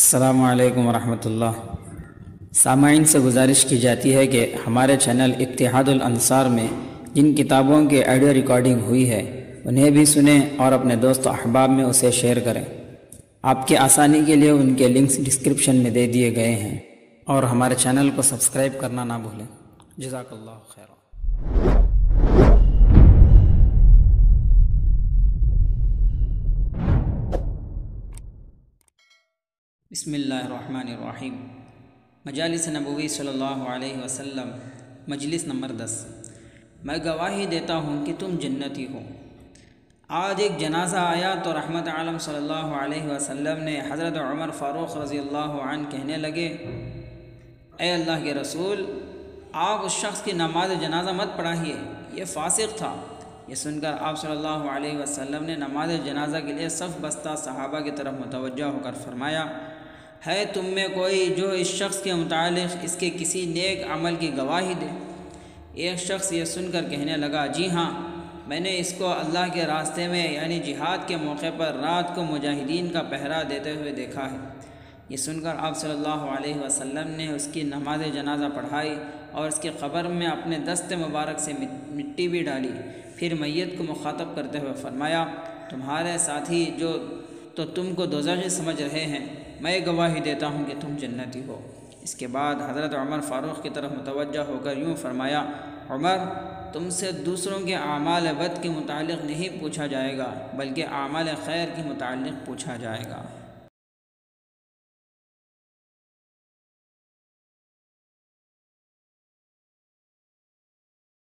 असलकम वरहमतुल्लाह सामाइन से गुजारिश की जाती है कि हमारे चैनल इतिहादुल अंसार में जिन किताबों की ऑडियो रिकॉर्डिंग हुई है, उन्हें भी सुने और अपने दोस्त अहबाब में उसे शेयर करें। आपकी आसानी के लिए उनके लिंक्स डिस्क्रिप्शन में दे दिए गए हैं और हमारे चैनल को सब्सक्राइब करना ना भूलें। जजाकल्ला खैर बसमीम मजालिस नबवी सल्लल्लाहु अलैहि वसल्लम, मजलिस नंबर दस। मैं गवाही देता हूँ कि तुम जन्नती हो। आज एक जनाजा आया तो रहमत आलम सल्लल्लाहु अलैहि वसल्लम ने हज़रत उमर फ़ारूक़ रज़ी अल्लाह कहने लगे, ए अल्लाह के रसूल, आप उस शख्स की नमाज़ जनाजा मत पढ़ाइए। ये फासिक था। ये सुनकर आप सल्लल्लाहु अलैहि वसल्लम ने नमाज़ जनाजा के लिए सफ़ बस्ता सहाबा की तरफ़ मुतवजह होकर फरमाया है तुम में कोई जो इस शख्स के मुतालिक इसके किसी नेक अमल की गवाही दे। एक शख्स ये सुनकर कहने लगा, जी हाँ मैंने इसको अल्लाह के रास्ते में, यानी जिहाद के मौके पर रात को मुजाहिदीन का पहरा देते हुए देखा है। ये सुनकर आप सल्लल्लाहु अलैहि वसल्लम ने उसकी नमाज़ जनाजा पढ़ाई और उसके क़ब्र में अपने दस्त मुबारक से मिट्टी भी डाली। फिर मैत को मुखातब करते हुए फरमाया, तुम्हारे साथी जो तो तुमको दोजखी समझ रहे हैं। मैं गवाही देता हूँ कि तुम जन्नती हो। इसके बाद हज़रत उमर फ़ारूक़ की तरफ़ मुतवजह होकर यूँ फरमाया, उमर, तुमसे दूसरों के आमाल बद के मुतल नहीं पूछा जाएगा, बल्कि आमाल खैर के मुतल पूछा जाएगा।